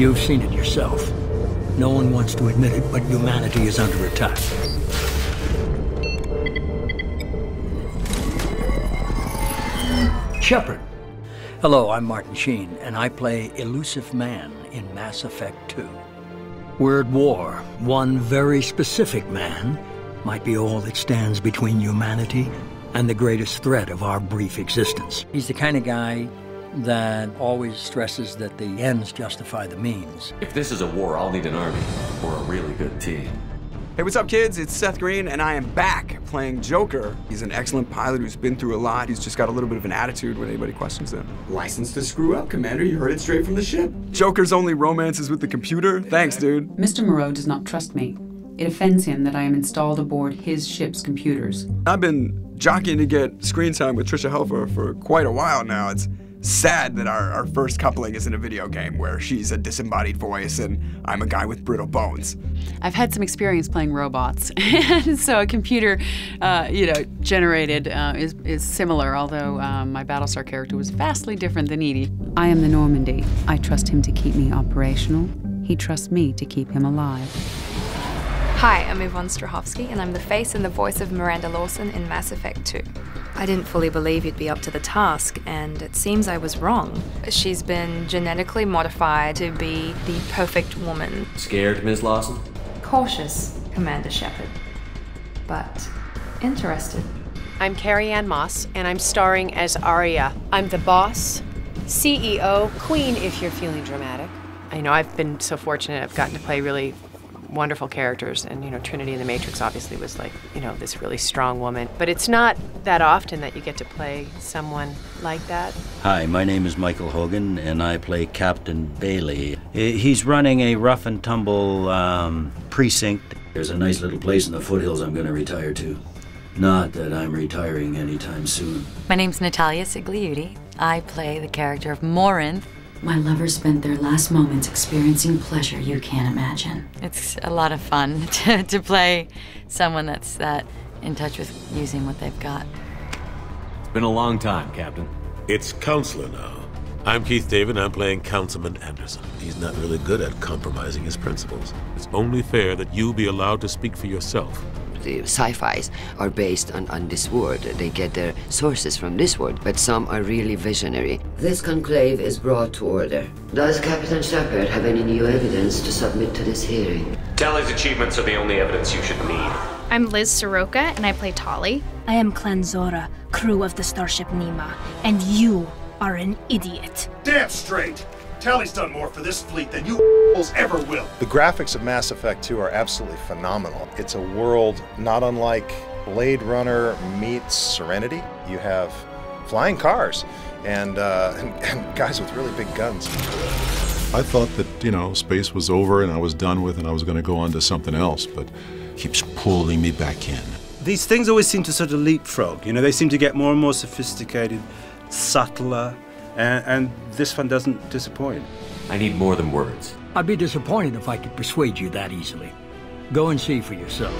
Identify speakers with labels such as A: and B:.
A: You've seen it yourself. No one wants to admit it, but humanity is under attack. Shepard. Hello, I'm Martin Sheen, and I play Illusive Man in Mass Effect 2. We're at war. One very specific man might be all that stands between humanity and the greatest threat of our brief existence. He's the kind of guy that always stresses that the ends justify the means.
B: If this is a war, I'll need an army or a really good team.
C: Hey, what's up, kids? It's Seth Green, and I am back playing Joker. He's an excellent pilot who's been through a lot. He's just got a little bit of an attitude when anybody questions him. License to screw up, Commander. You heard it straight from the ship. Joker's only romance is with the computer. Thanks, dude.
D: Mr. Moreau does not trust me. It offends him that I am installed aboard his ship's computers.
C: I've been jockeying to get screen time with Tricia Helfer for quite a while now. It's sad that our, our first coupling is in a video game where she's a disembodied voice and I'm a guy with brittle bones.
D: I've had some experience playing robots, and so a computer, uh, you know, generated uh, is, is similar, although um, my Battlestar character was vastly different than EDI. I am the Normandy. I trust him to keep me operational. He trusts me to keep him alive.
E: Hi, I'm Yvonne Strahovski, and I'm the face and the voice of Miranda Lawson in Mass Effect 2. I didn't fully believe you'd be up to the task, and it seems I was wrong. She's been genetically modified to be the perfect woman.
B: Scared, Ms. Lawson?
E: Cautious, Commander Shepard. But interested.
F: I'm Carrie-Anne Moss, and I'm starring as Aria. I'm the boss, CEO, queen if you're feeling dramatic. I know I've been so fortunate, I've gotten to play really wonderful characters and you know trinity in the matrix obviously was like you know this really strong woman. But it's not that often that you get to play someone like that.
G: Hi my name is michael hogan and i play captain bailey. He's running a rough and tumble um, precinct. There's a nice little place in the foothills i'm going to retire to. Not that i'm retiring anytime soon.
H: My name's natalia cigliuti i play the character of morinth
I: my lovers spent their last moments experiencing pleasure you can't imagine.
H: It's a lot of fun to, to play someone that's that in touch with using what they've got.
B: It's been a long time, Captain.
J: It's Counselor now. I'm Keith David, I'm playing Councilman Anderson. He's not really good at compromising his principles. It's only fair that you be allowed to speak for yourself
K: the sci-fis are based on, on this world. They get their sources from this world, but some are really visionary. This conclave is brought to order. Does Captain Shepard have any new evidence to submit to this hearing?
B: Tali's achievements are the only evidence you should need.
L: I'm Liz Sroka, and I play Tali.
M: I am Clan Zora, crew of the starship Neema, and you are an idiot.
N: Damn straight! Tali's done more for this fleet than you ever will.
O: The graphics of Mass Effect 2 are absolutely phenomenal. It's a world not unlike Blade Runner meets Serenity. You have flying cars and, uh, and, and guys with really big guns.
J: I thought that, you know, space was over and I was done with and I was going to go on to something else, but keeps pulling me back in.
P: These things always seem to sort of leapfrog, you know, they seem to get more and more sophisticated, subtler, and, and this one doesn't disappoint.
B: I need more than words.
A: I'd be disappointed if I could persuade you that easily. Go and see for yourself.